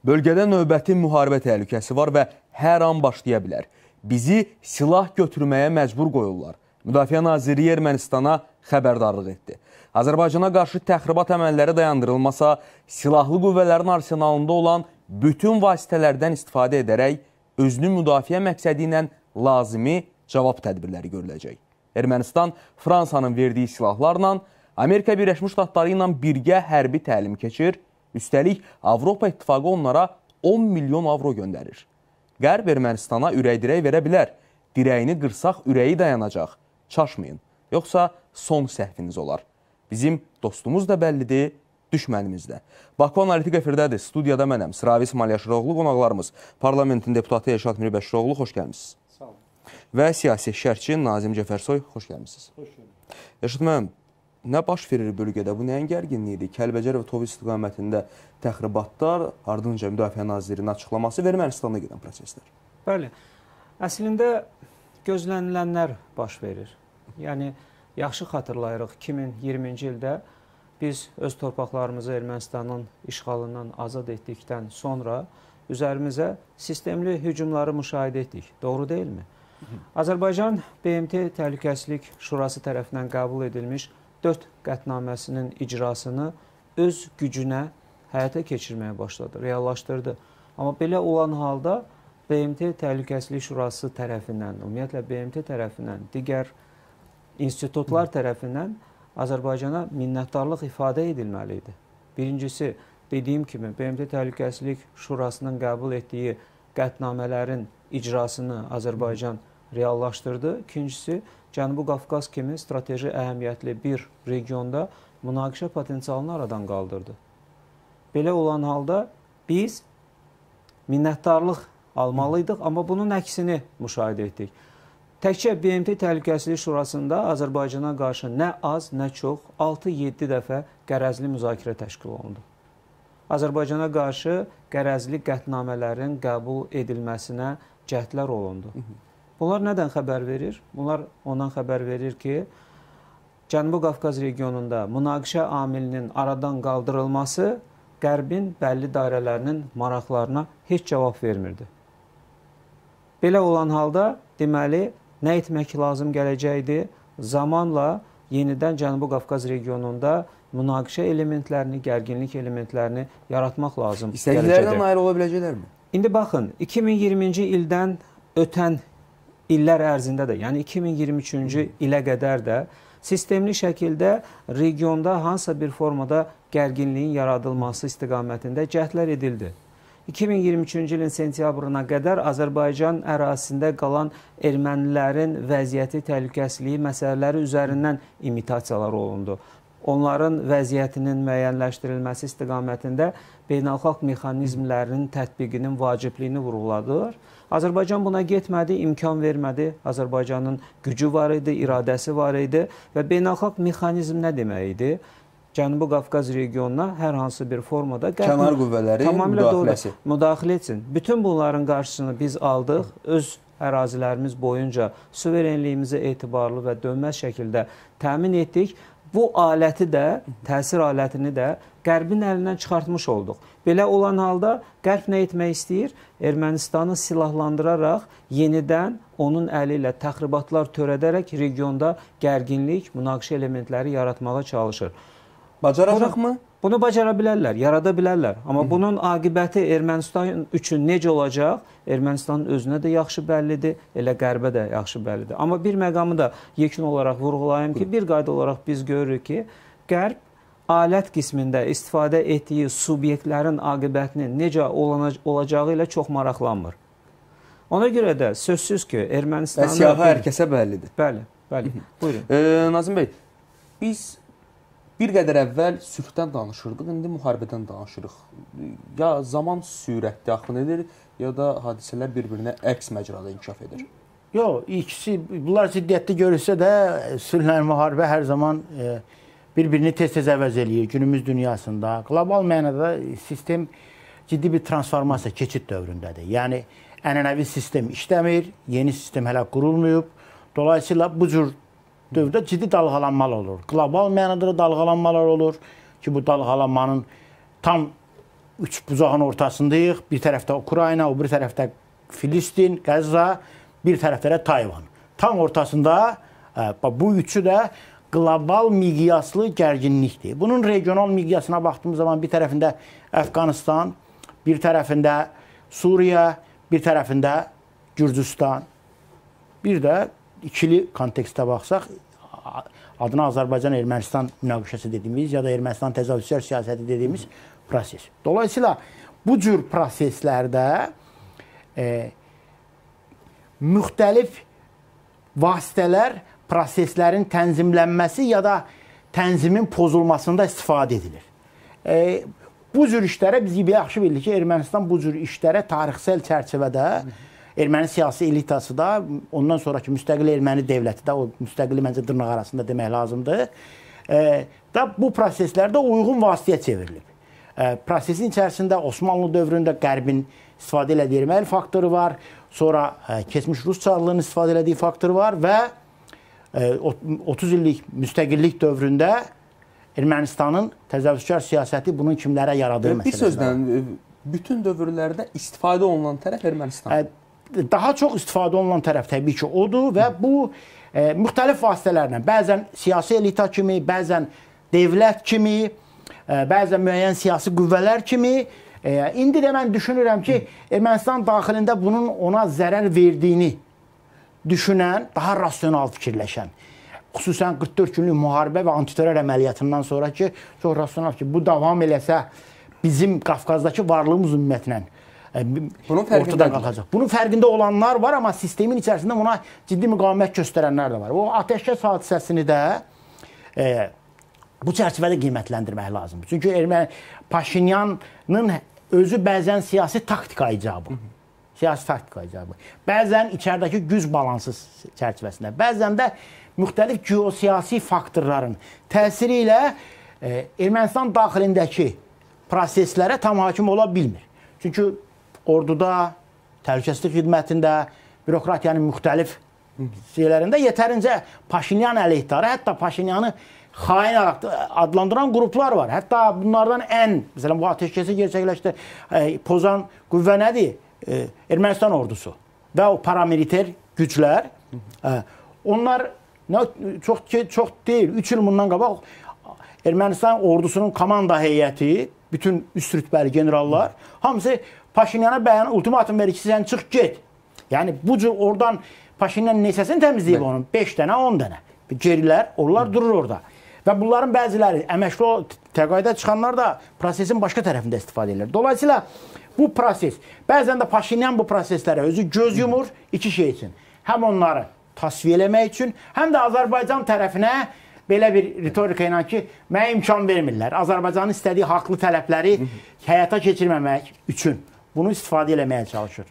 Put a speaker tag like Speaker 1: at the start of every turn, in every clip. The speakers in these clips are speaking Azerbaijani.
Speaker 1: Bölgədə növbəti müharibə təhlükəsi var və hər an başlaya bilər. Bizi silah götürməyə məcbur qoyurlar. Müdafiə Nazirliyi Ermənistana xəbərdarlıq etdi. Azərbaycana qarşı təxribat əməlləri dayandırılmasa, silahlı qüvvələrin arsenalında olan bütün vasitələrdən istifadə edərək özünü müdafiə məqsədi ilə lazımi cavab tədbirləri görüləcək. Ermənistan Fransanın verdiyi silahlarla Amerika Birləşmiş Ştatları ilə birgə hərbi təlim keçir, üstəlik Avropa İttifaqı onlara 10 milyon avro göndərir. Qərb Ermənistana ürək-dirək verə bilər. Dirəyini qırsaq ürəyi dayanacaq. Çaşmayın, yoxsa son səhviniz olar. Bizim dostumuz da bəllidir, düşmənimiz də. Baku Analitik efirdədir. Studiyada mənəm, Sıravi İsmail Yaşıroğlu, qonaqlarımız. Parlamentin deputatı Elşad Miri Bəşiroğlu, xoş gəlmişsiniz.
Speaker 2: Sağ olun.
Speaker 1: Və siyasi şərhçi Nazim Cəfərsoy, xoş gəlmişsiniz.
Speaker 2: Xoş gördük.
Speaker 1: Yaşad müəllim, nə baş verir bölgədə? Bu nəyin gərginliyidir? Kəlbəcər və Tovuz istiqamətində təxribatlar, ardınca Müdafiə Nazirinin açıqlaması və Ermənistanda gedən proseslər.
Speaker 2: Bəli. Əslində gözlənilənlər baş verir. Yəni yaxşı xatırlayırıq 2020-ci ildə biz öz torpaqlarımızı Ermənistanın işğalından azad etdikdən sonra üzərimizə sistemli hücumları müşahidə etdik. Doğru deyilmi? Azərbaycan BMT Təhlükəsizlik Şurası tərəfindən qəbul edilmiş 4 qətnaməsinin icrasını öz gücünə həyata keçirməyə başladı, reallaşdırdı. Amma belə olan halda BMT Təhlükəsizlik Şurası tərəfindən, ümumiyyətlə BMT tərəfindən, digər institutlar tərəfindən Azərbaycana minnətdarlıq ifadə edilməli idi. Birincisi, dediyim kimi, BMT Təhlükəsizlik Şurasının qəbul etdiyi qətnamələrin icrasını Azərbaycan reallaşdırdı. İkincisi, Cənubi Qafqaz kimi strateji əhəmiyyətli bir regionda münaqişə potensialını aradan qaldırdı. Belə olan halda biz minnətdarlıq almalıydıq, amma bunun əksini müşahidə etdik. Təkcə BMT Təhlükəsizlik Şurasında Azərbaycana qarşı nə az, nə çox 6-7 dəfə qərəzli müzakirə təşkil olundu. Azərbaycana qarşı qərəzli qətnamələrin qəbul edilməsinə cəhdlər olundu. Bunlar nədən xəbər verir? Bunlar ondan xəbər verir ki, Cənubi Qafqaz regionunda münaqişə amilinin aradan qaldırılması Qərbin bəlli dairələrinin maraqlarına heç cavab vermirdi. Belə olan halda deməli nə etmək lazım gələcəkdir? Zamanla yenidən Cənubi Qafqaz regionunda münaqişə elementlərini, gərginlik elementlərini yaratmaq lazım
Speaker 1: İstədiklərindən ayrı ola biləcəklərmi?
Speaker 2: İndi baxın, 2020-ci ildən ötən illər ərzində də, yəni 2023-cü ilə qədər də sistemli şəkildə regionda hansısa bir formada gərginliyin yaradılması istiqamətində cəhdlər edildi. 2023-cü ilin sentyabrına qədər Azərbaycan ərazisində qalan ermənilərin vəziyyəti, təhlükəsizliyi məsələləri üzərindən imitasiyalar olundu. Onların vəziyyətinin müəyyənləşdirilməsi istiqamətində beynəlxalq mexanizmlərinin tətbiqinin vacibliyini vurğuladılar. Azərbaycan buna getmədi, imkan vermədi. Azərbaycanın gücü var idi, iradəsi var idi və beynəlxalq mexanizm nə demək idi? Cənubi Qafqaz regionuna hər hansı bir formada
Speaker 1: kənar qüvvələri müdaxiləsi.
Speaker 2: Doğru, müdaxilə etsin. Bütün bunların qarşısını biz aldıq. Öz ərazilərimiz boyunca suverenliyimizi etibarlı və dönməz şəkildə təmin etdik. Bu aləti də, təsir alətini də Qərbin əlindən çıxartmış olduq. Belə olan halda Qərb nə etmək istəyir? Ermənistanı silahlandıraraq yenidən onun əli ilə təxribatlar törədərək regionda gərginlik, münaqişə elementləri yaratmağa çalışır.
Speaker 1: Bacaracaqmı?
Speaker 2: Bunu bacara bilərlər, yarada bilərlər. Amma Hı -hı. bunun aqibəti Ermənistan üçün necə olacaq? Ermənistanın özünə də yaxşı bəllidir, elə qərbə də yaxşı bəllidir. Amma bir məqamı da yekun olaraq vurğulayım ki, bir qayda olaraq biz görürük ki, qərb alət qismində istifadə etdiyi subyektlərin aqibətinin necə olacağı ilə çox maraqlanmır. Ona görə də sözsüz ki, Ermənistanın...
Speaker 1: Və siyahı hər kəsə bəllidir.
Speaker 2: Bəli, bəli. Buyurun.
Speaker 1: E, Nazim bəy, biz Bir qədər əvvəl sülhdən danışırdıq, indi müharibədən danışırıq. Ya zaman sürətli axın edir, ya da hadisələr bir-birinə əks məcrada inkişaf edir.
Speaker 3: Yox, ikisi bunlar ziddiyyətli görülsə də sülhlə müharibə hər zaman e, bir-birini tez-tez əvəz eləyir günümüz dünyasında. Qlobal mənada sistem ciddi bir transformasiya keçid dövründədir. Yəni ənənəvi sistem işləmir, yeni sistem hələ qurulmayıb. Dolayısıyla bu cür dövrdə ciddi dalğalanmalar olur. Qlobal mənada da dalğalanmalar olur ki, bu dalğalanmanın tam üç bucağın ortasındayıq. Bir tərəfdə Ukrayna, o bir tərəfdə Filistin, Qəzza, bir tərəfdə də Tayvan. Tam ortasında ə, bu üçü də qlobal miqyaslı gərginlikdir. Bunun regional miqyasına baxdığımız zaman bir tərəfində Əfqanistan, bir tərəfində Suriya, bir tərəfində Gürcüstan, bir də ikili kontekstdə baxsaq adına Azərbaycan-Ermənistan münaqişəsi dediyimiz ya da Ermənistan təcavüzkar siyasəti dediyimiz proses. Dolayısıyla bu cür proseslərdə e, müxtəlif vasitələr proseslərin tənzimlənməsi ya da tənzimin pozulmasında istifadə edilir. E, bu cür işlərə biz yaxşı bilirik ki, Ermənistan bu cür işlərə tarixsel çərçivədə erməni siyasi elitası da, ondan sonrakı müstəqil erməni dövləti də, o müstəqili məncə dırnaq arasında demək lazımdır. E, da bu proseslərdə uyğun vasitəyə çevrilib. E, prosesin içərisində Osmanlı dövründə Qərbin istifadə elədiyi erməni faktoru var, sonra e, keçmiş Rus çarlığının istifadə elədiyi faktor var və 30 illik müstəqillik dövründə Ermənistanın təcavüzkar siyasəti bunun kimlərə yaradığı məsələsi.
Speaker 1: Bir sözlə bütün dövrlərdə istifadə olunan tərəf Ermənistan.
Speaker 3: Daha çox istifadə olunan tərəf təbii ki, odur və bu e, müxtəlif vasitələrlə, bəzən siyasi elita kimi, bəzən dövlət kimi, e, bəzən müəyyən siyasi qüvvələr kimi e, indi də mən düşünürəm ki, Ermənistan daxilində bunun ona zərər verdiyini düşünən, daha rasional fikirləşən, xüsusən 44 günlük müharibə və antiterror əməliyyatından sonra ki, çox rasional ki, bu davam eləsə bizim Qafqazdakı varlığımız ümumiyyətlə
Speaker 1: bunun fərqində qalacaq.
Speaker 3: Bunun fərqində olanlar var, amma sistemin içərisində buna ciddi müqavimət göstərənlər də var. O atəşkəs hadisəsini də e, bu çərçivədə qiymətləndirmək lazımdır. Çünki Erməni Paşinyanın özü bəzən siyasi taktika icabı. Siyasi taktika icabı. Bəzən içəridəki güc balansı çərçivəsində, bəzən də müxtəlif geosiyasi faktorların təsiri ilə e, Ermənistan daxilindəki proseslərə tam hakim ola bilmir. Çünki orduda, təhlükəsizlik xidmətində, bürokratiyanın müxtəlif şeylərində yetərincə Paşinyan əleyhdarı, hətta Paşinyanı xain adlandıran qruplar var. Hətta bunlardan ən, məsələn, bu atəşkəsi gerçəkləşdi, e, pozan qüvvə nədir? e, Ermənistan ordusu və o paramiliter güclər e, onlar nə çox çox deyil 3 il bundan qabaq Ermənistan ordusunun komanda heyəti, bütün üst rütbəli generallar hamısı Paşinyana bəyan ultimatum verir ki, sən çıx get. Yəni bu cür oradan Paşinyan neçəsini təmizləyib onun? 5 dənə, 10 dənə. Gerilər, onlar durur orada. Və bunların bəziləri əməkli təqaüdə çıxanlar da prosesin başqa tərəfində istifadə edirlər. Dolayısıyla Bu proses. Bəzən də Paşinyan bu proseslərə özü göz yumur iki şey üçün. Həm onları tasfiyə eləmək üçün, həm də Azərbaycan tərəfinə belə bir ritorika ilə ki, mənə imkan vermirlər. Azərbaycanın istədiyi haqlı tələbləri həyata keçirməmək üçün bunu istifadə eləməyə çalışır.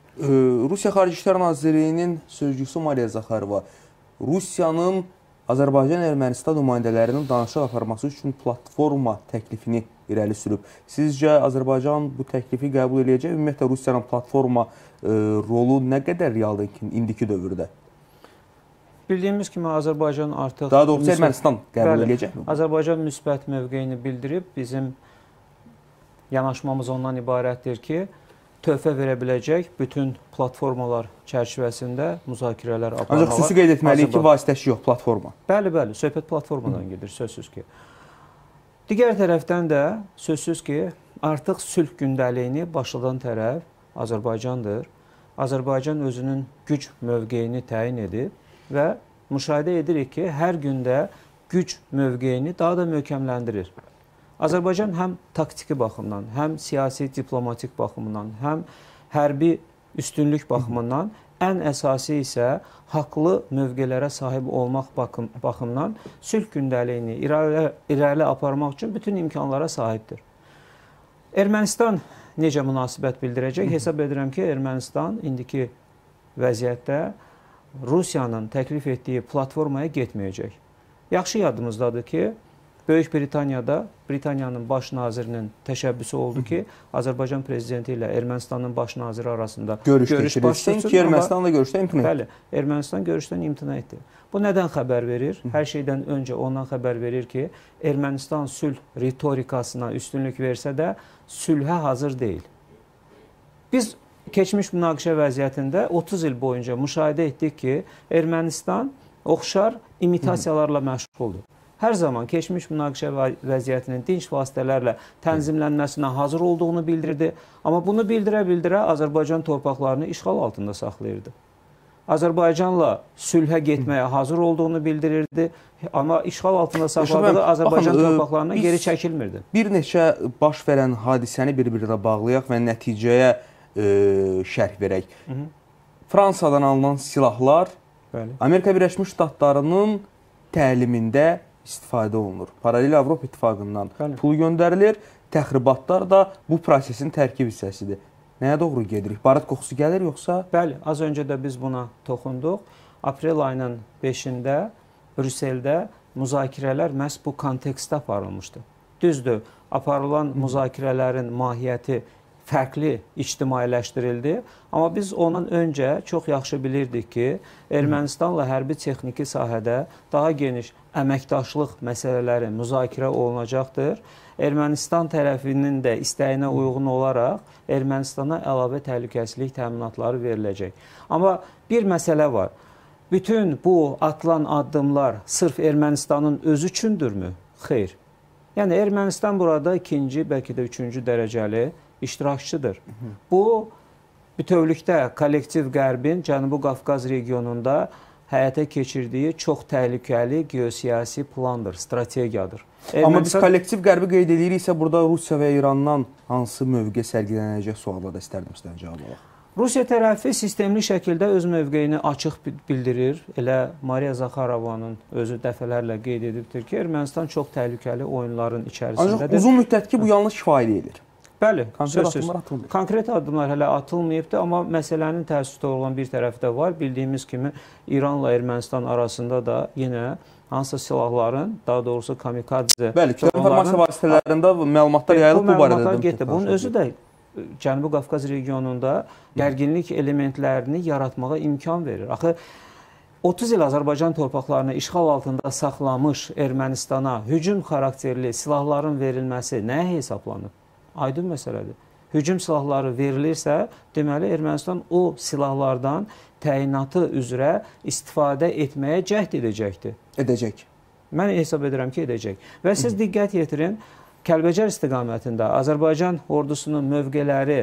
Speaker 1: Rusiya Xarici İşlər Nazirliyinin sözcüsü Mariya Zaxarova Rusiyanın Azərbaycan-Ermənistan nümayəndələrinin danışıq aparması üçün platforma təklifini irəli sürüb. Sizcə Azərbaycan bu təklifi qəbul eləyəcək? Ümumiyyətlə Rusiyanın platforma e, rolu nə qədər realdır ki, indiki dövrdə?
Speaker 2: Bildiyimiz kimi Azərbaycan artıq
Speaker 1: Daha doğrusu Ermənistan qəbul eləyəcəkmi?
Speaker 2: Azərbaycan müsbət mövqeyini bildirib. Bizim yanaşmamız ondan ibarətdir ki, töhfə verə biləcək bütün platformalar çərçivəsində müzakirələr aparmalar.
Speaker 1: Ancaq xüsusi qeyd etməliyik ki, vasitəçi yox, platforma.
Speaker 2: Bəli, bəli, söhbət platformadan Hı. gedir, sözsüz ki. Digər tərəfdən də sözsüz ki, artıq sülh gündəliyini başladan tərəf Azərbaycandır. Azərbaycan özünün güc mövqeyini təyin edib və müşahidə edirik ki, hər gündə güc mövqeyini daha da möhkəmləndirir. Azərbaycan həm taktiki baxımdan, həm siyasi diplomatik baxımdan, həm hərbi üstünlük baxımından ən əsası isə haqlı mövqelərə sahib olmaq baxım, baxımdan sülh gündəliyini irəli, irəli aparmaq üçün bütün imkanlara sahibdir. Ermənistan necə münasibət bildirəcək? Hesab edirəm ki, Ermənistan indiki vəziyyətdə Rusiyanın təklif etdiyi platformaya getməyəcək. Yaxşı yadımızdadır ki, Böyük Britaniyada Britaniyanın baş nazirinin təşəbbüsü oldu ki, Azərbaycan prezidenti ilə Ermənistanın baş naziri arasında
Speaker 1: Görüş,
Speaker 2: görüş başlasın.
Speaker 1: ki, Ermənistanla görüşdən imtina etdi.
Speaker 2: Bəli, Ermənistan görüşdən imtina etdi. Bu nədən xəbər verir? Hər şeydən öncə ondan xəbər verir ki, Ermənistan sülh ritorikasına üstünlük versə də sülhə hazır deyil. Biz keçmiş münaqişə vəziyyətində 30 il boyunca müşahidə etdik ki, Ermənistan oxşar imitasiyalarla məşğuldur. Hər zaman keçmiş münaqişə vəziyyətinin dinc vasitələrlə tənzimlənməsinə hazır olduğunu bildirdi, amma bunu bildirə-bildirə Azərbaycan torpaqlarını işğal altında saxlayırdı. Azərbaycanla sülhə getməyə hazır olduğunu bildirirdi, amma işğal altında saxladığı Azərbaycan baxın, torpaqlarından biz geri çəkilmirdi.
Speaker 1: Bir neçə baş verən hadisəni bir-birinə bağlayaq və nəticəyə e, şərh verək. Hı -hı. Fransadan alınan silahlar Bəli. Amerika Birləşmiş Ştatlarının təlimində istifadə olunur. Paralel Avropa İttifaqından Bəli. pul göndərilir. Təxribatlar da bu prosesin tərkib hissəsidir. Nəyə doğru gedirik? Barıt qoxusu gəlir yoxsa?
Speaker 2: Bəli, az öncə də biz buna toxunduq. Aprel ayının 5-də Brüsseldə müzakirələr məhz bu kontekstdə aparılmışdı. Düzdür, aparılan müzakirələrin mahiyyəti fərqli ictimailəşdirildi. Amma biz ondan öncə çox yaxşı bilirdik ki, Ermənistanla hərbi texniki sahədə daha geniş əməkdaşlıq məsələləri müzakirə olunacaqdır. Ermənistan tərəfinin də istəyinə uyğun olaraq Ermənistana əlavə təhlükəsizlik təminatları veriləcək. Amma bir məsələ var. Bütün bu atılan addımlar sırf Ermənistanın özü üçündürmü? Xeyr. Yəni Ermənistan burada ikinci, bəlkə də üçüncü dərəcəli iştirakçıdır. Bu bütövlükdə kollektiv Qərbin Cənubi Qafqaz regionunda həyata keçirdiyi çox təhlükəli geosiyasi plandır, strategiyadır.
Speaker 1: Ermənistan... Amma biz kollektiv Qərbi qeyd ediriksə, burada Rusiya və İrandan hansı mövqe sərgilənəcək sualda da istərdim sizdən cavab alaq.
Speaker 2: Rusiya tərəfi sistemli şəkildə öz mövqeyini açıq bildirir. Elə Mariya Zaxarovanın özü dəfələrlə qeyd edibdir ki, Ermənistan çox təhlükəli oyunların içərisindədir.
Speaker 1: Ancaq uzun müddət ki, bu yalnız kifayət edir.
Speaker 2: Bəli,
Speaker 1: konkret addımlar atılmır.
Speaker 2: Konkret addımlar hələ atılmayıbdı, amma məsələnin təəssüfdə olan bir tərəfi də var. Bildiyimiz kimi İranla Ermənistan arasında da yenə hansısa silahların, daha doğrusu kamikadze
Speaker 1: Bəli, informasiya vasitələrində məlumatlar yayılıb bu,
Speaker 2: bu barədə. Getdi. Bunun özü də e, Cənubi Qafqaz regionunda gərginlik elementlərini yaratmağa imkan verir. Axı 30 il Azərbaycan torpaqlarını işğal altında saxlamış Ermənistana hücum xarakterli silahların verilməsi nəyə hesablanıb? Aydın məsələdir. Hücum silahları verilirsə, deməli Ermənistan o silahlardan təyinatı üzrə istifadə etməyə cəhd edəcəkdir.
Speaker 1: Edəcək.
Speaker 2: Mən hesab edirəm ki, edəcək. Və siz diqqət yetirin, Kəlbəcər istiqamətində Azərbaycan ordusunun mövqeləri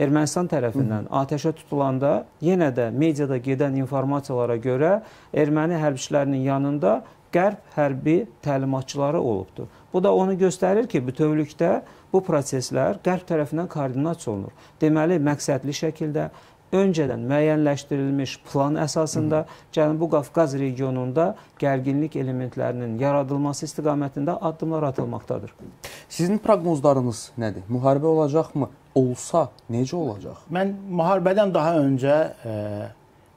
Speaker 2: Ermənistan tərəfindən atəşə tutulanda yenə də mediada gedən informasiyalara görə erməni hərbçilərinin yanında qərb hərbi təlimatçıları olubdur. Bu da onu göstərir ki, bütövlükdə bu proseslər qərb tərəfindən koordinasiya olunur. Deməli, məqsədli şəkildə öncədən müəyyənləşdirilmiş plan əsasında Cənubi Qafqaz regionunda gərginlik elementlərinin yaradılması istiqamətində addımlar atılmaqdadır.
Speaker 1: Sizin proqnozlarınız nədir? Müharibə olacaqmı? Olsa necə olacaq?
Speaker 3: Mən müharibədən daha öncə e,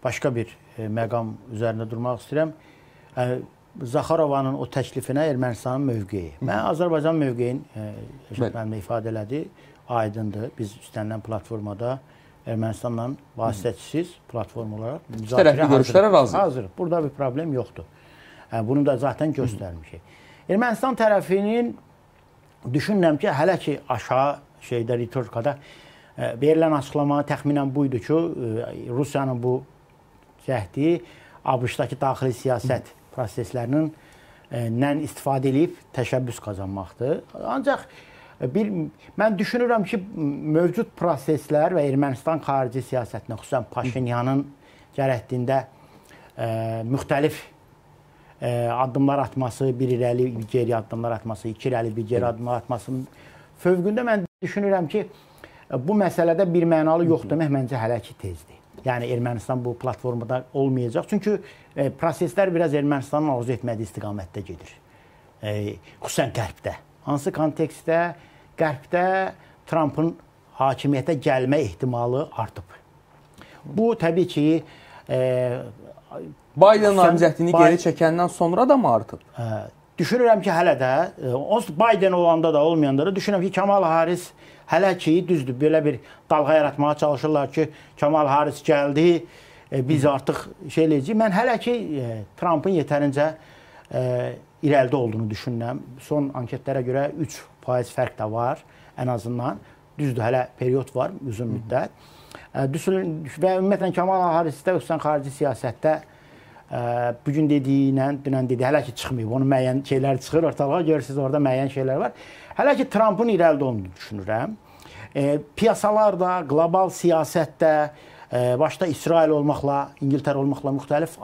Speaker 3: başqa bir e, məqam üzərində durmaq istəyirəm. E, Zaxarovanın o təklifinə Ermənistanın mövqeyi. Mən Azərbaycan mövqeyin eşitməyimdə ifadə elədi, aydındır. Biz üstənlən platformada Ermənistanla vasitəçisiz platform olaraq
Speaker 1: müzakirə görüşlərə razıyıq.
Speaker 3: Hazır. Burada bir problem yoxdur. Yəni, bunu da zaten göstərmişik. Ermənistan tərəfinin düşünürəm ki, hələ ki aşağı şeydə ritorikada verilən açıqlama təxminən bu idi ki, Rusiyanın bu cəhdi ABŞ-dakı daxili siyasət Hı proseslərinin e, nən istifadə edib təşəbbüs qazanmaqdır. Ancaq e, bir mən düşünürəm ki, mövcud proseslər və Ermənistan xarici siyasətinə, xüsusən Paşinyanın cərəhdində e, müxtəlif e, addımlar atması, bir irəli, bir geri addımlar atması, iki irəli, bir geri addımlar atmasının fövqündə mən düşünürəm ki, bu məsələdə bir mənalı yox demək məncə hələ ki tezdir. Yəni Ermənistan bu platformada olmayacaq. Çünki e, proseslər biraz Ermənistanın arzu etmədiyi istiqamətdə gedir. E, xüsusən Qərbdə. Hansı kontekstdə Qərbdə Trampın hakimiyyətə gəlmə ehtimalı artıb. Bu təbii ki, e,
Speaker 1: Biden namizədliyini geri çəkəndən sonra da mı artıb? Ə,
Speaker 3: düşünürəm ki, hələ də e, onsuz Biden olanda da, olmayanda da düşünürəm ki, Kamal Haris hələ ki, düzdür, belə bir dalğa yaratmağa çalışırlar ki, Kamal Haris gəldi, e, biz artıq şey eləyəcəyik. Mən hələ ki e, Trumpın yetərincə irəlidə olduğunu düşünürəm. Son anketlərə görə 3% fərq də var ən azından. Düzdür, hələ period var, uzun müddət. Düşünün və ümumiyyətlə Kamal Haris də xüsusən xarici siyasətdə bu gün dediyi ilə dünən dediyi hələ ki çıxmayıb. Onun müəyyən şeylər çıxır ortalığa. Görürsüz orada müəyyən şeylər var. Hələ ki Trampın irəlidə olduğunu düşünürəm. E, piyasalar da, qlobal siyasətdə, e, başda İsrail olmaqla, İngiltərə olmaqla müxtəlif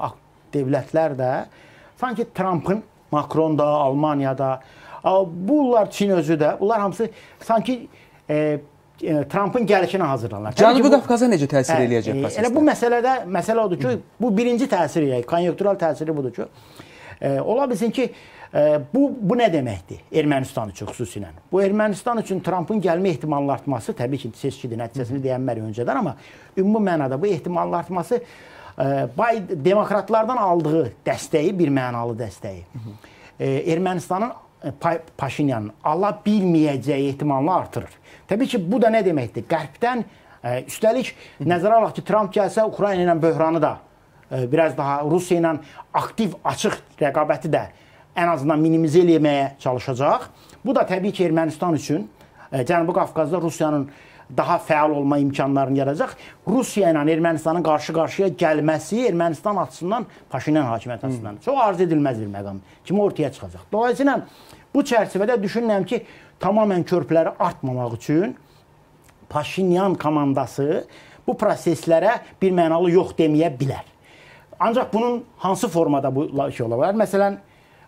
Speaker 3: dövlətlər də sanki Trampın Makron da, Almaniyada, bunlar Çin özü də, bunlar hamısı sanki e, Trampın gəlişinə hazırlanırlar.
Speaker 1: Cənubi Qafqaza necə təsir hə, eləyəcək
Speaker 3: prosesdə? Elə bu məsələdə məsələ odur ki, bu birinci təsiri, konjunktural təsiri budur ki, e, ola bilsin ki, e, bu bu nə deməkdir Ermənistan üçün xüsusilə? Bu Ermənistan üçün Trampın gəlmə ehtimalının artması təbii ki, seçkidir, nəticəsini deyənmər öncədən, amma ümumi mənada bu ehtimalın artması e, Bay demokratlardan aldığı dəstəyi, bir mənalı dəstəyi e, Ermənistanın e, Paşinyanın ala bilməyəcəyi ehtimalını artırır. Təbii ki, bu da nə deməkdir? Qərbdən e, üstəlik nəzərə alaq ki, Tramp gəlsə Ukrayna ilə böhranı da e, biraz daha Rusiya ilə aktiv, açıq rəqabəti də ən azından minimizə eləməyə çalışacaq. Bu da təbii ki, Ermənistan üçün e, Cənubi Qafqazda Rusiyanın daha fəal olma imkanlarını yaradacaq. Rusiya ilə Ermənistanın qarşı-qarşıya gəlməsi Ermənistan açısından Paşinyan hakimiyyəti açısından çox arzu edilməz bir məqam kimi ortaya çıxacaq. Dolayısıyla bu çərçivədə düşünürəm ki, tamamilə körpüləri artmamaq üçün Paşinyan komandası bu proseslərə bir mənalı yox deməyə bilər. Ancaq bunun hansı formada bu şey ola bilər? Məsələn,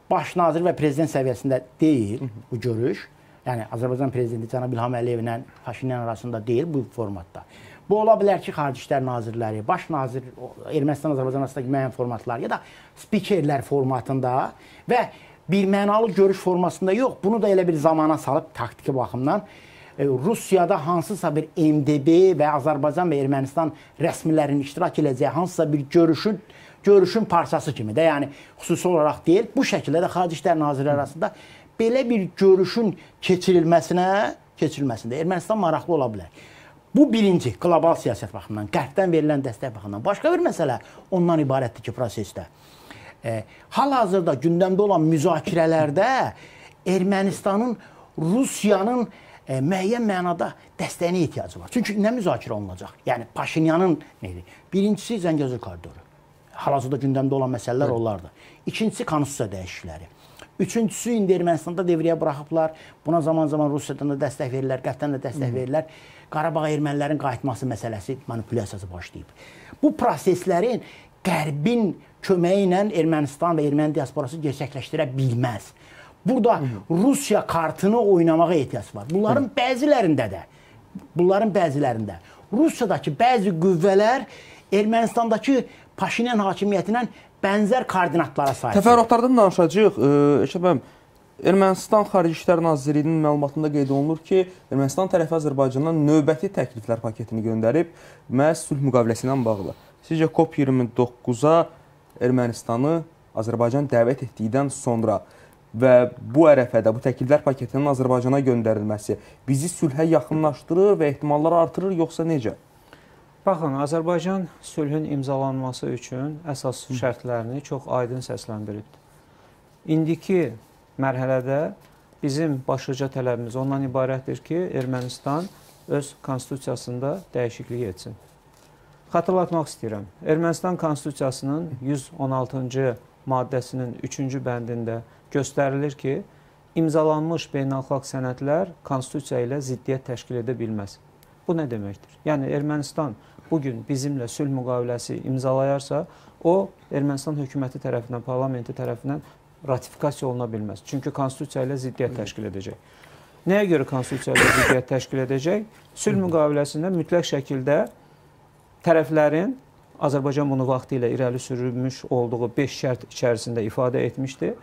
Speaker 3: baş nazir və prezident səviyyəsində deyil bu görüş. Yəni Azərbaycan prezidenti Cənab İlham Əliyevlə Paşinyan arasında deyil bu formatda. Bu ola bilər ki, Xarici İşlər nazirləri, baş nazir Ermənistan Azərbaycan arasındakı müəyyən formatlar ya da spikerlər formatında və bir mənalı görüş formasında yox, bunu da elə bir zamana salıb taktiki baxımdan e, Rusiyada hansısa bir MDB və Azərbaycan və Ermənistan rəsmilərinin iştirak edəcəyi hansısa bir görüşün görüşün parçası kimi də, yəni xüsusi olaraq deyil, bu şəkildə də Xarici İşlər Nazirləri arasında belə bir görüşün keçirilməsinə, keçirilməsində Ermənistan maraqlı ola bilər. Bu birinci qlobal siyasət baxımından, qərbdən verilən dəstək baxımından. Başqa bir məsələ ondan ibarətdir ki, prosesdə e, hal-hazırda gündəmdə olan müzakirələrdə Ermənistanın Rusiyanın e, müəyyən mənada dəstəyinə ehtiyacı var. Çünki nə müzakirə olunacaq? Yəni Paşinyanın nədir? Birincisi Zəngəzur koridoru. Hal-hazırda gündəmdə olan məsələlər onlardır. İkincisi konstitusiya dəyişiklikləri. Üçüncüsü indi Ermənistanda devrəyə buraxıblar. Buna zaman-zaman Rusiyadan da dəstək verirlər, Qərbdən də dəstək Hı. verirlər. Qarabağ ermənilərin qayıtması məsələsi manipulyasiyası başlayıb. Bu proseslərin Qərbin köməyi ilə Ermənistan və erməni diasporası gerçəkləşdirə bilməz. Burada Rusiya kartını oynamağa ehtiyac var. Bunların bəzilərində də bunların bəzilərində Rusiyadakı bəzi qüvvələr Ermənistandakı Paşinyan hakimiyyətindən bənzər koordinatlara sahibdir.
Speaker 1: Təfərrüatlardan danışacağıq. Müəllim, Ermənistan Xarici İşlər Nazirliyinin məlumatında qeyd olunur ki, Ermənistan tərəfi Azərbaycandan növbəti təkliflər paketini göndərib məhz sülh müqaviləsi ilə bağlı. Sizcə COP29-a Ermənistanı Azərbaycan dəvət etdikdən sonra və bu ərəfədə bu təkliflər paketinin Azərbaycana göndərilməsi bizi sülhə yaxınlaşdırır və ehtimalları artırır yoxsa necə?
Speaker 2: Baxın, Azərbaycan sülhün imzalanması üçün əsas şərtlərini çox aydın səsləndiribdir. İndiki mərhələdə bizim başlıca tələbimiz ondan ibarətdir ki, Ermənistan öz konstitusiyasında dəyişiklik etsin. Xatırlatmaq istəyirəm. Ermənistan konstitusiyasının 116-cı maddəsinin 3-cü bəndində göstərilir ki, imzalanmış beynəlxalq sənədlər konstitusiya ilə ziddiyyət təşkil edə bilməz. Bu nə deməkdir? Yəni Ermənistan bu gün bizimlə sülh müqaviləsi imzalayarsa, o Ermənistan hökuməti tərəfindən, parlamenti tərəfindən ratifikasiya oluna bilməz. Çünki konstitusiya ilə ziddiyyət təşkil edəcək. Nəyə görə konstitusiya ilə ziddiyyət təşkil edəcək? Sülh müqaviləsində mütləq şəkildə tərəflərin Azərbaycan bunu vaxtı ilə irəli sürülmüş olduğu 5 şərt içərisində ifadə etmişdi.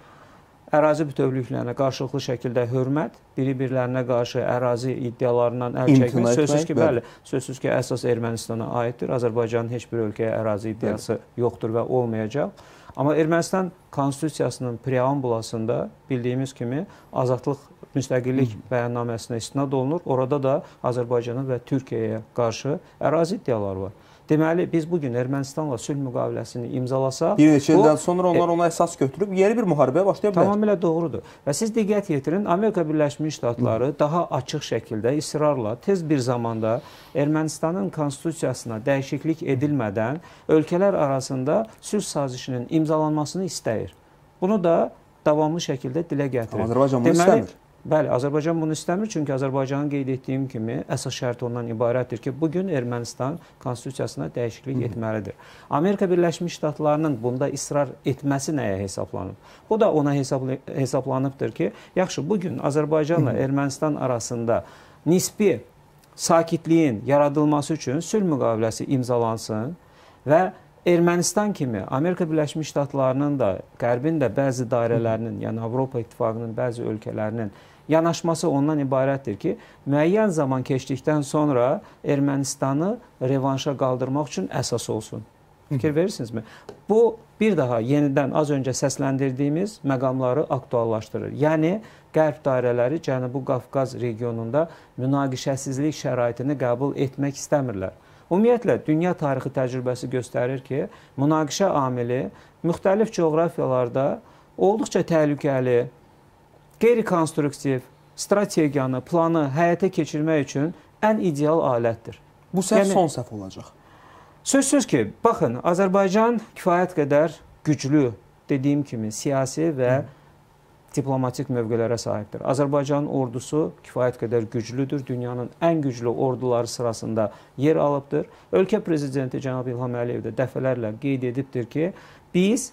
Speaker 2: Ərazi bütövlüklərinə qarşılıqlı şəkildə hörmət, biri-birlərinə qarşı ərazi iddialarından əl çəkmək, sözsüz ki, bəli, sözsüz ki, əsas Ermənistana aiddir. Azərbaycanın heç bir ölkəyə ərazi iddiası bəli. yoxdur və olmayacaq. Amma Ermənistan konstitusiyasının preambulasında bildiyimiz kimi azadlıq müstəqillik bəyannaməsinə istinad olunur. Orada da Azərbaycana və Türkiyəyə qarşı ərazi iddiaları var. Deməli, biz bu gün Ermənistanla sülh müqaviləsini imzalasaq,
Speaker 1: bir neçə ildən sonra onlar ona əsas götürüb yeni bir müharibəyə başlaya bilər.
Speaker 2: Tamamilə doğrudur. Və siz diqqət yetirin, Amerika Birləşmiş Ştatları daha açıq şəkildə israrla tez bir zamanda Ermənistanın konstitusiyasına dəyişiklik edilmədən ölkələr arasında sülh sazişinin imzalanmasını istəyir. Bunu da davamlı şəkildə dilə gətirir.
Speaker 1: Azərbaycan bunu Deməli, istəmir.
Speaker 2: Bəli, Azərbaycan bunu istəmir, çünki Azərbaycanın qeyd etdiyim kimi əsas şərt ondan ibarətdir ki, bu gün Ermənistan konstitusiyasına dəyişiklik etməlidir. Amerika Birləşmiş Ştatlarının bunda israr etməsi nəyə hesablanıb? Bu da ona hesablı, hesablanıbdır ki, yaxşı, bu gün Azərbaycanla Ermənistan arasında nisbi sakitliyin yaradılması üçün sülh müqaviləsi imzalansın və Ermənistan kimi Amerika Birləşmiş Ştatlarının da, Qərbin də bəzi dairələrinin, yəni Avropa İttifaqının bəzi ölkələrinin yanaşması ondan ibarətdir ki, müəyyən zaman keçdikdən sonra Ermənistanı revanşa qaldırmaq üçün əsas olsun. Fikir verirsinizmi? Bu bir daha yenidən az öncə səsləndirdiyimiz məqamları aktuallaşdırır. Yəni Qərb dairələri Cənubi Qafqaz regionunda münaqişəsizlik şəraitini qəbul etmək istəmirlər. Ümumiyyətlə dünya tarixi təcrübəsi göstərir ki, münaqişə amili müxtəlif coğrafiyalarda olduqca təhlükəli, qeyri-konstruktiv strategiyanı, planı həyata keçirmək üçün ən ideal alətdir.
Speaker 1: Bu səhv yəni, son səhv olacaq.
Speaker 2: Sözsüz ki, baxın, Azərbaycan kifayət qədər güclü, dediyim kimi, siyasi və Hı. Diplomatik mövqelərə sahibdir. Azərbaycanın ordusu kifayət qədər güclüdür, dünyanın ən güclü orduları sırasında yer alıbdır. Ölkə prezidenti cənab İlham Əliyev də dəfələrlə qeyd edibdir ki, biz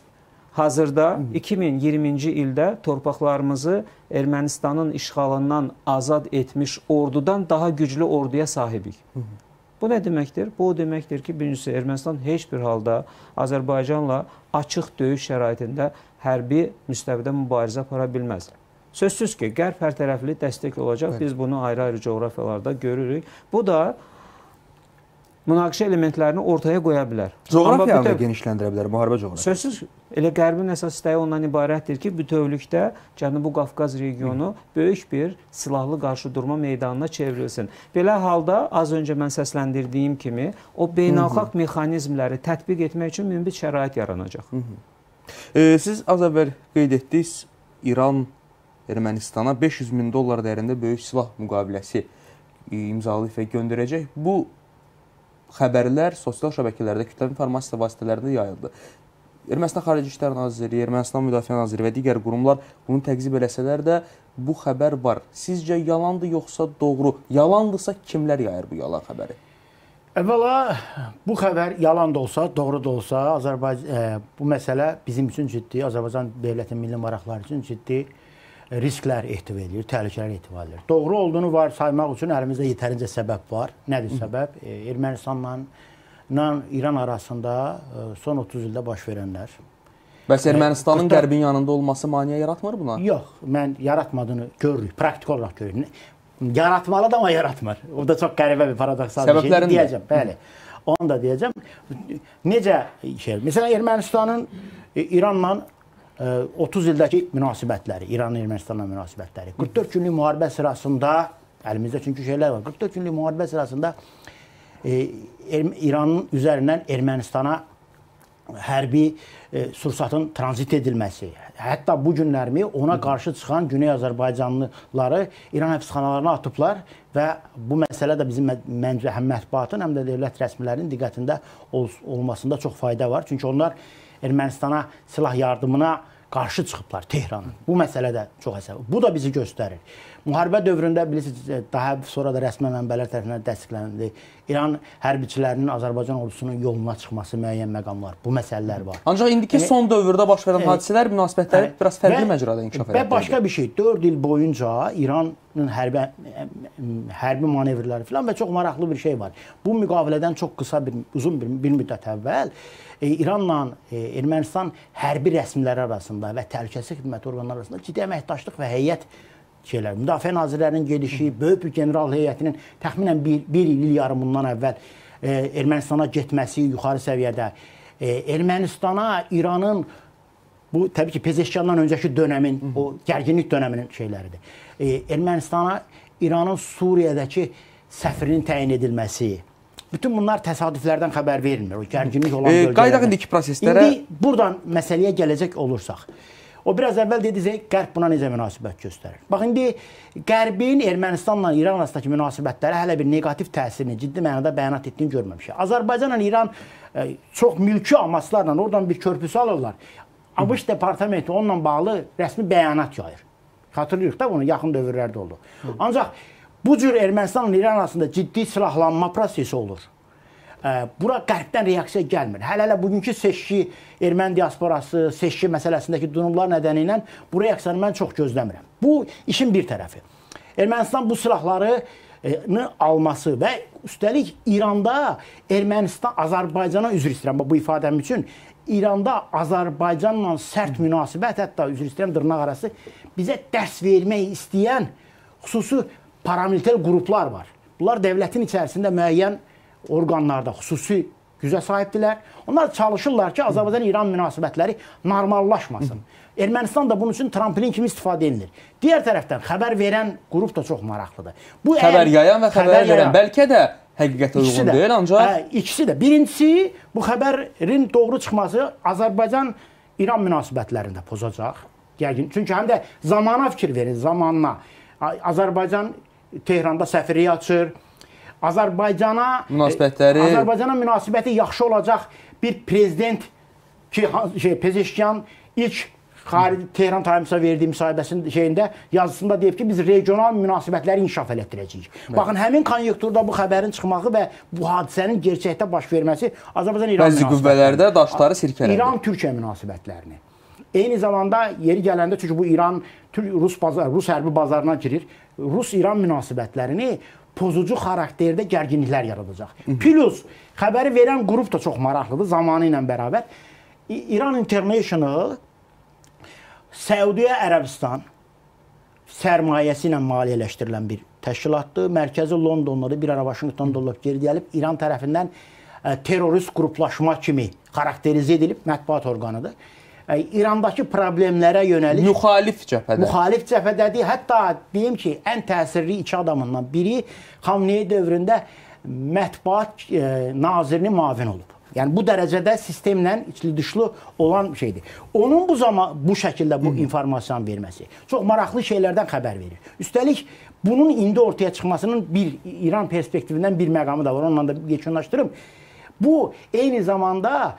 Speaker 2: Hazırda 2020-ci ildə torpaqlarımızı Ermənistanın işğalından azad etmiş ordudan daha güclü orduya sahibik. Bu nə deməkdir? Bu o deməkdir ki, birincisi Ermənistan heç bir halda Azərbaycanla açıq döyüş şəraitində hərbi müstəvidə mübarizə apara bilməz. Sözsüz ki, Qərb hər tərəfli dəstək olacaq. Biz bunu ayrı-ayrı coğrafiyalarda görürük. Bu da münaqişə elementlərini ortaya qoya bilər.
Speaker 1: Coğrafiyanı da genişləndirə bilər, müharibə coğrafiyası.
Speaker 2: Sözsüz, elə Qərbin əsas istəyi ondan ibarətdir ki, bütövlükdə Cənubi Qafqaz regionu böyük bir silahlı qarşıdurma meydanına çevrilsin. Belə halda az öncə mən səsləndirdiyim kimi o beynəlxalq mexanizmləri tətbiq etmək üçün münbit şərait yaranacaq. Hı -hı.
Speaker 1: E, siz az əvvəl qeyd etdiniz, İran Ermənistana 500 min dollar dəyərində böyük silah müqaviləsi imzalayıb və göndərəcək. Bu xəbərlər sosial şəbəkələrdə, kütləvi informasiya vasitələrində yayıldı. Ermənistan Xarici İşlər Nazirliyi, Ermənistan Müdafiə Nazirliyi və digər qurumlar bunu təqzib eləsələr də bu xəbər var. Sizcə yalandır yoxsa doğru? Yalandırsa kimlər yayır bu yalan xəbəri?
Speaker 3: Əvvəla bu xəbər yalan da olsa, doğru da olsa, Azərbaycan e, bu məsələ bizim üçün ciddi, Azərbaycan dövlətinin milli maraqları üçün ciddi risklər ehtiva edir, təhlükələr ehtiva edir. Doğru olduğunu var saymaq üçün əlimizdə yetərincə səbəb var. Nədir səbəb? E, Ermənistanla İran arasında e, son 30 ildə baş verənlər.
Speaker 1: Bəs e, Ermənistanın qərbin yanında olması maneə yaratmır buna?
Speaker 3: Yox, mən yaratmadığını görürük, praktik olaraq görürük. Yaratmalı da amma yaratmır. O da çox qəribə bir paradoksal bir şey deyəcəm. Bəli. Onu da deyəcəm. Necə şey? Məsələn, Ermənistanın İranla 30 ildəki münasibətləri, İran-Ermənistanla münasibətləri, 44 günlük müharibə sırasında əlimizdə çünki şeylər var. 44 günlük müharibə sırasında e, er, İranın üzərindən Ermənistana hərbi e, sursatın tranzit edilməsi, hətta bu günlərmi ona qarşı çıxan Güney Azərbaycanlıları İran həbsxanalarına atıblar və bu məsələ də bizim məncə həm mətbuatın, həm də dövlət rəsmilərinin diqqətində ol olmasında çox fayda var. Çünki onlar Ermənistana silah yardımına qarşı çıxıblar Tehranın. Bu məsələ də çox əsas. Bu da bizi göstərir. Müharibə dövründə bilirsiniz, daha sonra da rəsmi mənbələr tərəfindən təsdiqləndi. İran hərbiçilərinin Azərbaycan ordusunun yoluna çıxması müəyyən məqamlar, bu məsələlər var.
Speaker 1: Ancaq indiki yəni, son dövrdə baş verən e, hadisələr münasibətləri yəni, biraz fərqli və, məcrada inkişaf edir.
Speaker 3: Və başqa bir şey, 4 il boyunca İranın hərbi hərbi manevrləri filan və çox maraqlı bir şey var. Bu müqavilədən çox qısa bir uzun bir, bir müddət əvvəl e, İranla e, Ermənistan hərbi rəsmiləri arasında və təhlükəsizlik xidməti orqanları arasında ciddi əməkdaşlıq və heyət şeylər. Müdafiə nazirlərinin gedişi, böyük bir general heyətinin təxminən 1 il, il yarım bundan əvvəl e, Ermənistana getməsi yuxarı səviyyədə, e, Ermənistana İranın Bu təbii ki, Pezeşkandan öncəki -hı. o gərginlik dönəminin şeyləridir. E, Ermənistana İranın Suriyədəki səfirinin təyin edilməsi, bütün bunlar təsadüflərdən xəbər vermir. O gərginlik olan
Speaker 1: e, bölgələrdə. Qaydaq indiki proseslərə.
Speaker 3: İndi buradan məsələyə gələcək olursaq, O biraz əvvəl dediniz, Qərb buna necə münasibət göstərir? Bax indi Qərbin Ermənistanla İran arasındakı münasibətləri hələ bir neqativ təsirini ciddi mənada bəyanat etdiyini görməmişik. Azərbaycanla İran ə, e, çox mülki amaçlarla oradan bir körpüsü alırlar. ABŞ departamenti onunla bağlı rəsmi bəyanat yayır. Xatırlayırıq da bunu yaxın dövrlərdə oldu. Ancaq bu cür Ermənistanla İran arasında ciddi silahlanma prosesi olur. Bura qərbdən reaksiya gəlmir. Hələ-hələ bugünkü seçki, erməni diasporası, seçki məsələsindəki durumlar nədəni ilə bu reaksiyanı mən çox gözləmirəm. Bu işin bir tərəfi. Ermənistan bu silahları alması və üstəlik İranda Ermənistan Azərbaycana üzr istəyirəm bu ifadəm üçün İranda Azərbaycanla sərt münasibət, hətta üzr istəyirəm dırnaq arası bizə dərs vermək istəyən xüsusi paramiliter qruplar var. Bunlar dövlətin içərisində müəyyən orqanlarda xüsusi gücə sahibdirlər. Onlar çalışırlar ki, Azərbaycan-İran münasibətləri normallaşmasın. Ermənistan da bunun üçün tramplin kimi istifadə edilir. Digər tərəfdən xəbər verən qrup da çox maraqlıdır.
Speaker 1: Bu xəbər yayan və xəbər, xəbər verən bəlkə də həqiqətə uyğun deyil, ancaq hə,
Speaker 3: ikisi də. Birincisi bu xəbərin doğru çıxması Azərbaycan-İran münasibətlərində pozacaq. Yəqin. Çünki həm də zamana fikir verin, zamanına. Azərbaycan Tehranda səfirliyi açır. Azərbaycana
Speaker 1: münasibətləri
Speaker 3: Azərbaycana münasibəti yaxşı olacaq bir prezident ki şey Pezeşkiyan ilk xarici Tehran Timesa verdiyi müsahibəsinin şeyində yazısında deyib ki, biz regional münasibətləri inkişaf elətdirəcəyik. Bəli. Baxın, həmin konjunkturda bu xəbərin çıxması və bu hadisənin gerçəkdə baş verməsi Azərbaycan-İran
Speaker 1: Bəzi qüvvələrdə daşları sirkələdi.
Speaker 3: İran-Türkiyə münasibətlərini. Eyni zamanda yeri gələndə çünki bu İran Rus bazar, Rus hərbi bazarına girir. Rus-İran münasibətlərini pozucu xarakterdə gərginliklər yaradacaq. Plus xəbəri verən qrup da çox maraqlıdır zamanı ilə bərabər. İran International Səudiyyə Ərəbistan sərmayəsi ilə maliyyələşdirilən bir təşkilatdır. Mərkəzi Londondadır. Bir ara Vaşinqtonda olub geri gəlib İran tərəfindən terrorist qruplaşma kimi xarakterizə edilib mətbuat orqanıdır. İrandakı problemlərə yönəlik
Speaker 1: müxalif cəbhədə.
Speaker 3: Müxalif cəbhədədir. Hətta deyim ki, ən təsirli iki adamından biri Xamneyi dövründə mətbuat e, nazirinin müavini olub. Yəni bu dərəcədə sistemlə içli dışlı olan şeydir. Onun bu zaman bu şəkildə bu informasiyanı verməsi çox maraqlı şeylərdən xəbər verir. Üstəlik bunun indi ortaya çıxmasının bir İran perspektivindən bir məqamı da var. Onunla da yekunlaşdırım. Bu eyni zamanda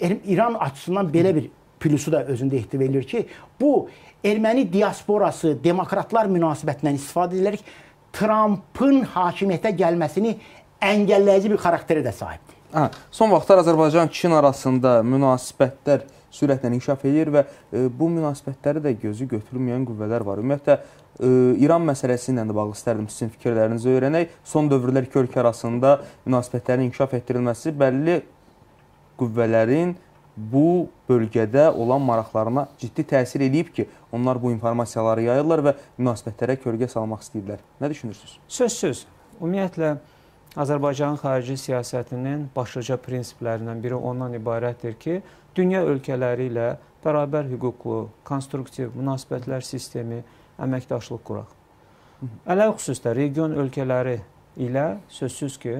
Speaker 3: İran açısından belə bir plusu da özündə ehtiva edir ki, bu erməni diasporası, demokratlar münasibətindən istifadə edilərək Trampın hakimiyyətə gəlməsini əngəlləyici bir xarakterə də sahibdir.
Speaker 1: Hə, son vaxtlar Azərbaycan-Çin arasında münasibətlər sürətlə inkişaf edir və e, bu münasibətləri də gözü götürməyən qüvvələr var. Ümumiyyətlə e, İran məsələsi ilə də bağlı istərdim sizin fikirlərinizi öyrənək. Son dövrlər iki ölkə arasında münasibətlərin inkişaf etdirilməsi bəlli qüvvələrin bu bölgədə olan maraqlarına ciddi təsir eləyib ki, onlar bu informasiyaları yayırlar və münasibətlərə kölgə salmaq istəyirlər. Nə düşünürsünüz?
Speaker 2: Sözsüz. Ümumiyyətlə Azərbaycanın xarici siyasətinin başlıca prinsiplərindən biri ondan ibarətdir ki, dünya ölkələri ilə bərabər hüquqlu, konstruktiv münasibətlər sistemi, əməkdaşlıq quraq. Ələv xüsusda region ölkələri ilə sözsüz ki,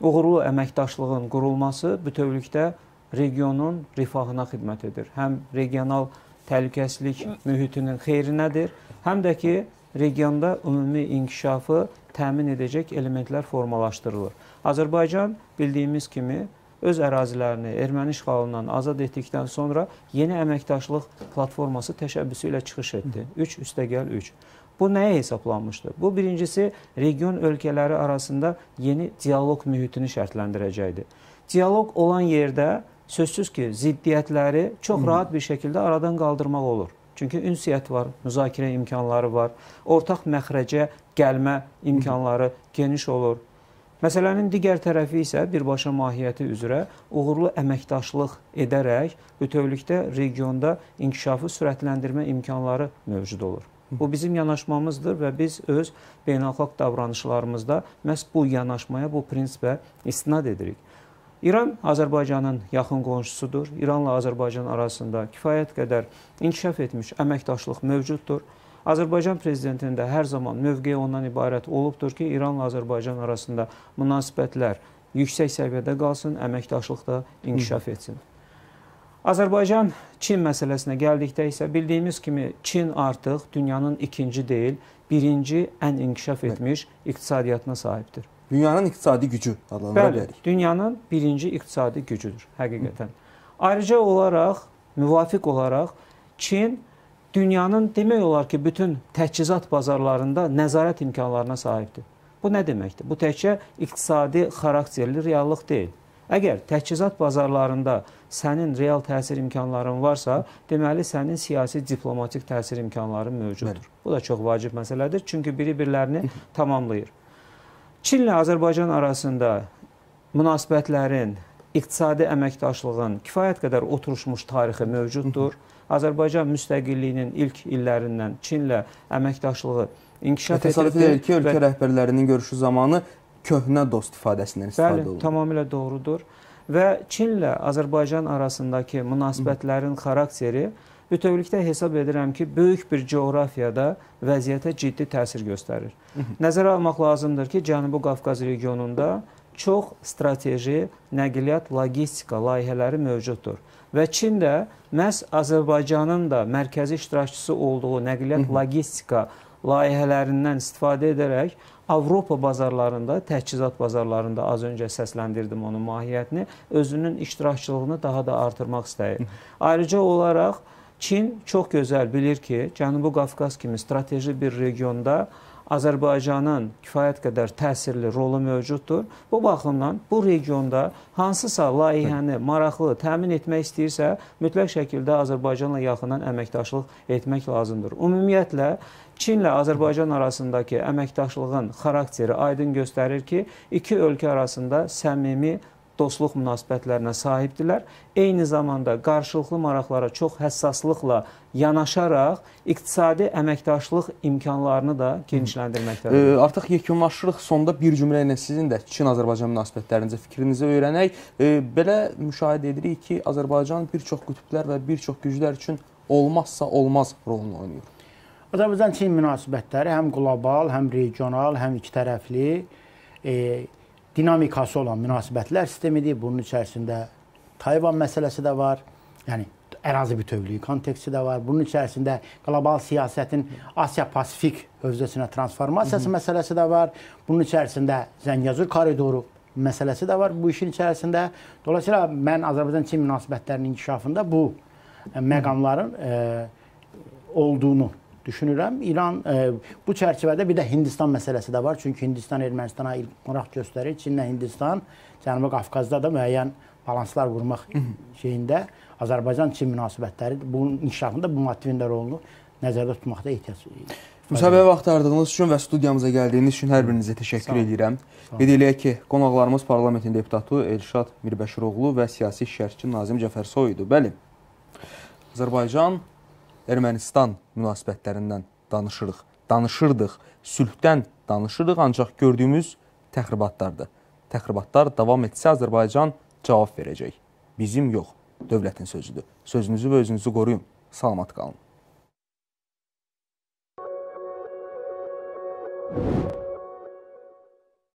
Speaker 2: uğurlu əməkdaşlığın qurulması bütövlükdə regionun rifahına xidmət edir. Həm regional təhlükəsizlik mühitinin xeyrinədir, həm də ki, regionda ümumi inkişafı təmin edəcək elementlər formalaşdırılır. Azərbaycan bildiyimiz kimi öz ərazilərini erməni işğalından azad etdikdən sonra yeni əməkdaşlıq platforması təşəbbüsü ilə çıxış etdi. 3 üstəgəl 3. Bu nəyə hesablanmışdı? Bu birincisi region ölkələri arasında yeni dialoq mühitini şərtləndirəcəkdir. Dialoq olan yerdə sözsüz ki, ziddiyyətləri çox rahat bir şəkildə aradan qaldırmaq olur. Çünki ünsiyyət var, müzakirə imkanları var, ortaq məxrəcə gəlmə imkanları geniş olur. Məsələnin digər tərəfi isə birbaşa mahiyyəti üzrə uğurlu əməkdaşlıq edərək bütövlükdə regionda inkişafı sürətləndirmə imkanları mövcud olur. Bu bizim yanaşmamızdır və biz öz beynəlxalq davranışlarımızda məhz bu yanaşmaya, bu prinsipə istinad edirik. İran Azərbaycanın yaxın qonşusudur. İranla Azərbaycan arasında kifayət qədər inkişaf etmiş əməkdaşlıq mövcuddur. Azərbaycan prezidentinin də hər zaman mövqeyi ondan ibarət olubdur ki, İranla Azərbaycan arasında münasibətlər yüksək səviyyədə qalsın, əməkdaşlıq da inkişaf etsin. Azərbaycan Çin məsələsinə gəldikdə isə bildiyimiz kimi Çin artıq dünyanın ikinci deyil, birinci ən inkişaf etmiş iqtisadiyyatına sahibdir.
Speaker 1: Dünyanın iqtisadi gücü adlandıra
Speaker 2: Bəli,
Speaker 1: bilərik.
Speaker 2: dünyanın birinci iqtisadi gücüdür həqiqətən. Ayrıca olaraq, müvafiq olaraq Çin dünyanın demək olar ki, bütün təchizat bazarlarında nəzarət imkanlarına sahibdir. Bu nə deməkdir? Bu təkcə iqtisadi xarakterli reallıq deyil. Əgər təchizat bazarlarında sənin real təsir imkanların varsa, deməli sənin siyasi diplomatik təsir imkanların mövcuddur.
Speaker 1: Bəli.
Speaker 2: Bu da çox vacib məsələdir, çünki biri-birlərini tamamlayır. Çinlə Azərbaycan arasında münasibətlərin, iqtisadi əməkdaşlığın kifayət qədər oturmuş tarixi mövcuddur. Azərbaycan müstəqilliyinin ilk illərindən Çinlə əməkdaşlığı inkişaf
Speaker 1: Təsadüf
Speaker 2: edirdi
Speaker 1: deyil ki, ölkə
Speaker 2: və-
Speaker 1: rəhbərlərinin görüşü zamanı köhnə dost ifadəsindən istifadə
Speaker 2: Bəli,
Speaker 1: olunur.
Speaker 2: tamamilə doğrudur. Və Çinlə Azərbaycan arasındakı münasibətlərin xarakteri bütövlükdə hesab edirəm ki, böyük bir coğrafiyada vəziyyətə ciddi təsir göstərir. Nəzərə almaq lazımdır ki, Cənubi Qafqaz regionunda çox strateji nəqliyyat, logistika layihələri mövcuddur. Və Çin də məhz Azərbaycanın da mərkəzi iştirakçısı olduğu nəqliyyat, logistika layihələrindən istifadə edərək Avropa bazarlarında, təchizat bazarlarında az öncə səsləndirdim onun mahiyyətini, özünün iştirakçılığını daha da artırmaq istəyir. Ayrıca olaraq Çin çox gözəl bilir ki, Cənubi Qafqaz kimi strateji bir regionda Azərbaycanın kifayət qədər təsirli rolu mövcuddur. Bu baxımdan bu regionda hansısa layihəni maraqlı təmin etmək istəyirsə, mütləq şəkildə Azərbaycanla yaxından əməkdaşlıq etmək lazımdır. Ümumiyyətlə Çinlə Azərbaycan arasındakı əməkdaşlığın xarakteri aydın göstərir ki, iki ölkə arasında səmimi dostluq münasibətlərinə sahibdirlər. Eyni zamanda qarşılıqlı maraqlara çox həssaslıqla yanaşaraq iqtisadi əməkdaşlıq imkanlarını da genişləndirməkdədir.
Speaker 1: E, artıq yekunlaşırıq. Sonda bir cümlə ilə sizin də Çin-Azərbaycan münasibətlərinizə fikrinizi öyrənək. E, belə müşahidə edirik ki, Azərbaycan bir çox qütblər və bir çox güclər üçün olmazsa olmaz rolunu oynayır.
Speaker 3: Azərbaycan-Çin münasibətləri həm qlobal, həm regional, həm ikitərəfli e, dinamikası olan münasibətlər sistemidir. Bunun içərisində Tayvan məsələsi də var. Yəni ərazi bütövlüyü konteksti də var. Bunun içərisində qlobal siyasətin Asiya-Pasifik hövzəsinə transformasiyası Hı -hı. məsələsi də var. Bunun içərisində Zəngəzur koridoru məsələsi də var bu işin içərisində. Dolayısıyla mən Azərbaycan-Çin münasibətlərinin inkişafında bu e, məqamların e, olduğunu düşünürəm. İran e, bu çərçivədə bir də Hindistan məsələsi də var. Çünki Hindistan Ermənistana maraq göstərir. Çinlə Hindistan Cənubi Qafqazda da müəyyən balanslar qurmaq şeyində Azərbaycan-Çin münasibətləri bunun inkişafında bu motivin də rolunu nəzərdə tutmaqda ehtiyac
Speaker 1: Müsahibəyə vaxt ayırdığınız üçün və studiyamıza gəldiyiniz üçün hər birinizə təşəkkür edirəm. Qeyd eləyək ki, qonaqlarımız parlamentin deputatı Elşad Mirbəşiroğlu və siyasi şərhçi Nazim Cəfərsoy idi. Bəli. Azərbaycan Ermənistan münasibətlərindən danışırıq. Danışırdıq, sülhdən danışırıq, ancaq gördüyümüz təxribatlardır. Təxribatlar davam etsə Azərbaycan cavab verəcək. Bizim yox, dövlətin sözüdür. Sözünüzü və özünüzü qoruyun. Salamat qalın.